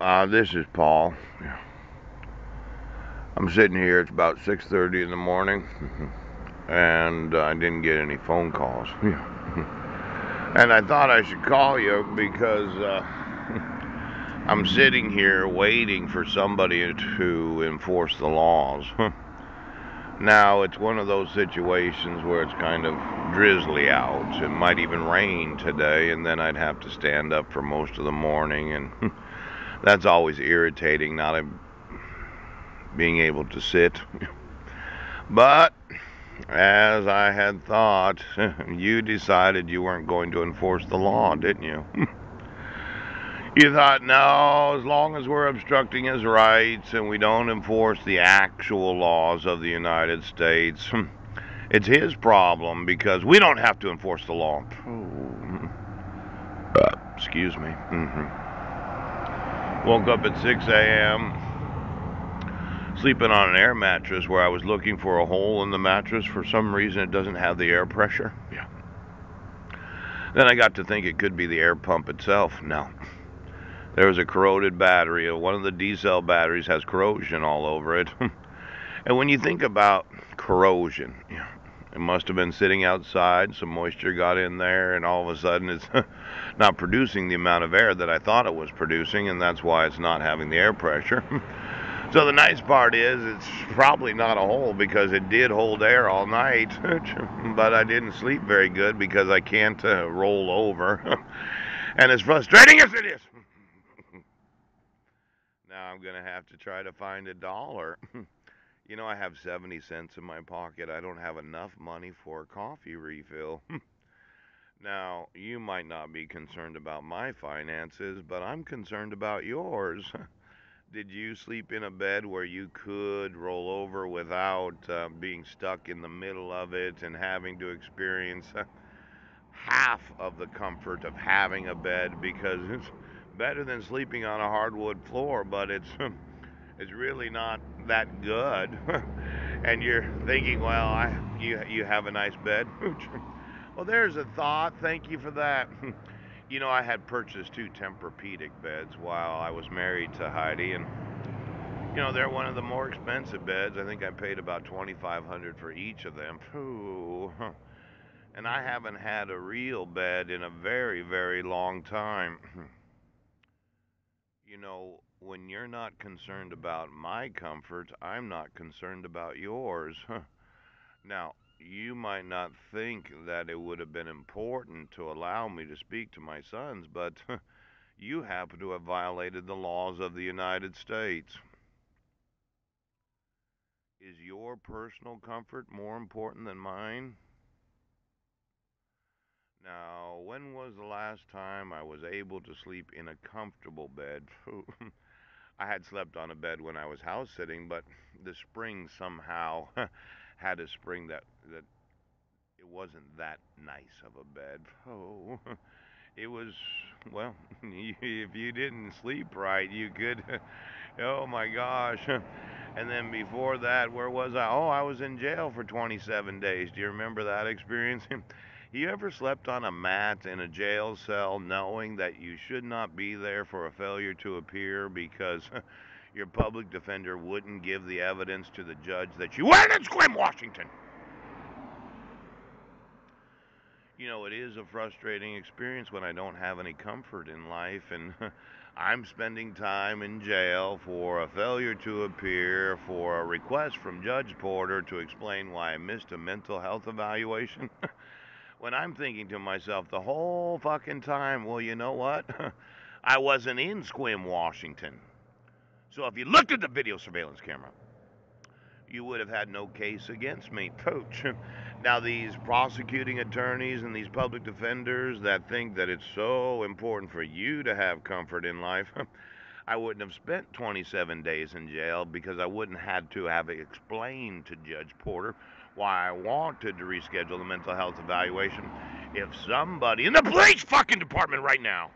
Uh, this is Paul. I'm sitting here. It's about 6:30 in the morning, and I didn't get any phone calls. and I thought I should call you because uh, I'm sitting here waiting for somebody to enforce the laws. now it's one of those situations where it's kind of drizzly out. It might even rain today, and then I'd have to stand up for most of the morning and. That's always irritating, not a, being able to sit. but as I had thought, you decided you weren't going to enforce the law, didn't you? you thought, no, as long as we're obstructing his rights and we don't enforce the actual laws of the United States, it's his problem because we don't have to enforce the law. excuse me. Mm-hmm. Woke up at 6 a.m. Sleeping on an air mattress where I was looking for a hole in the mattress. For some reason, it doesn't have the air pressure. Yeah. Then I got to think it could be the air pump itself. No. There was a corroded battery. One of the D cell batteries has corrosion all over it. and when you think about corrosion, yeah, it must have been sitting outside, some moisture got in there, and all of a sudden it's not producing the amount of air that I thought it was producing, and that's why it's not having the air pressure. so the nice part is it's probably not a hole because it did hold air all night, but I didn't sleep very good because I can't uh, roll over. and as frustrating as it is, now I'm going to have to try to find a dollar. You know, I have 70 cents in my pocket. I don't have enough money for a coffee refill. now, you might not be concerned about my finances, but I'm concerned about yours. Did you sleep in a bed where you could roll over without uh, being stuck in the middle of it and having to experience half of the comfort of having a bed because it's better than sleeping on a hardwood floor, but it's is really not that good, and you're thinking, well, I, you you have a nice bed. well, there's a thought. Thank you for that. you know, I had purchased two Tempur-Pedic beds while I was married to Heidi, and you know they're one of the more expensive beds. I think I paid about twenty-five hundred for each of them. And I haven't had a real bed in a very, very long time. you know, when you're not concerned about my comfort, I'm not concerned about yours. now, you might not think that it would have been important to allow me to speak to my sons, but you happen to have violated the laws of the United States. Is your personal comfort more important than mine? Now, when was the last time I was able to sleep in a comfortable bed? I had slept on a bed when I was house sitting, but the spring somehow had a spring that that it wasn't that nice of a bed. Oh, it was well. if you didn't sleep right, you could. oh my gosh. And then before that, where was I? Oh, I was in jail for 27 days. Do you remember that experience? You ever slept on a mat in a jail cell knowing that you should not be there for a failure to appear because your public defender wouldn't give the evidence to the judge that you weren't in Sequim, Washington? You know, it is a frustrating experience when I don't have any comfort in life and I'm spending time in jail for a failure to appear, for a request from Judge Porter to explain why I missed a mental health evaluation. when I'm thinking to myself the whole fucking time, well, you know what? I wasn't in Sequim, Washington. So if you looked at the video surveillance camera, you would have had no case against me. Coach. now, these prosecuting attorneys and these public defenders that think that it's so important for you to have comfort in life, I wouldn't have spent 27 days in jail because I wouldn't have had to have explained to Judge Porter why I wanted to reschedule the mental health evaluation. If somebody in the police fucking department right now